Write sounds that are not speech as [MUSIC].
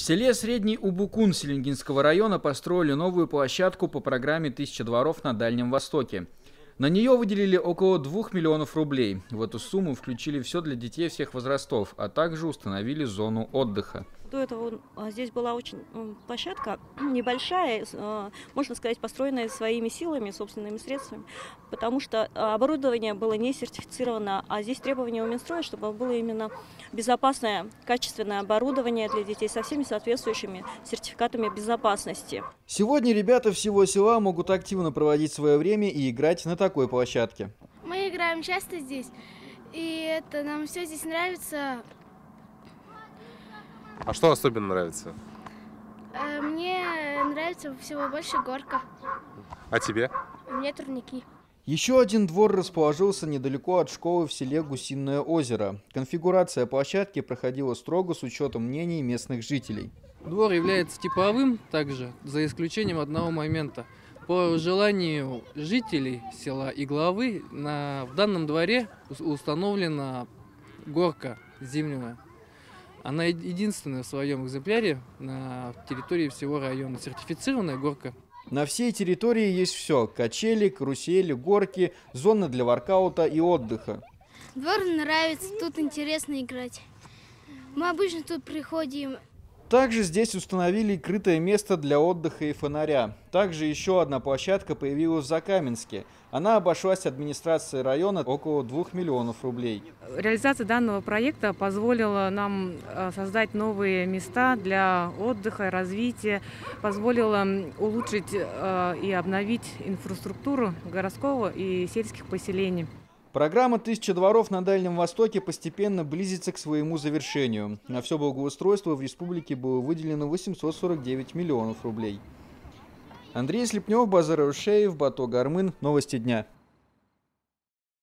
В селе Средний Убукун Селенгинского района построили новую площадку по программе «Тысяча дворов на Дальнем Востоке». На нее выделили около 2 миллионов рублей. В эту сумму включили все для детей всех возрастов, а также установили зону отдыха. До этого а, здесь была очень площадка [CLEARS THROAT] небольшая, а, можно сказать, построенная своими силами, собственными средствами, потому что оборудование было не сертифицировано, а здесь требования у Минстроя, чтобы было именно безопасное, качественное оборудование для детей со всеми соответствующими сертификатами безопасности. Сегодня ребята всего села могут активно проводить свое время и играть на такой площадке. Мы играем часто здесь, и это нам все здесь нравится. А что особенно нравится? Э, мне нравится всего больше горка. А тебе? Мне турники. Еще один двор расположился недалеко от школы в селе Гусиное озеро. Конфигурация площадки проходила строго с учетом мнений местных жителей. Двор является типовым также, за исключением одного момента. По желанию жителей села и главы на, в данном дворе установлена горка зимняя. Она единственная в своем экземпляре на территории всего района. Сертифицированная горка. На всей территории есть все. Качели, карусели, горки, зоны для воркаута и отдыха. Двор нравится, тут интересно играть. Мы обычно тут приходим также здесь установили крытое место для отдыха и фонаря. Также еще одна площадка появилась в Закаменске. Она обошлась администрации района около 2 миллионов рублей. Реализация данного проекта позволила нам э, создать новые места для отдыха развития, позволила улучшить э, и обновить инфраструктуру городского и сельских поселений. Программа «Тысяча дворов» на Дальнем Востоке постепенно близится к своему завершению. На все благоустройство в республике было выделено 849 миллионов рублей. Андрей Слепнев, Базар Ушеев, Бато Гармын. Новости дня.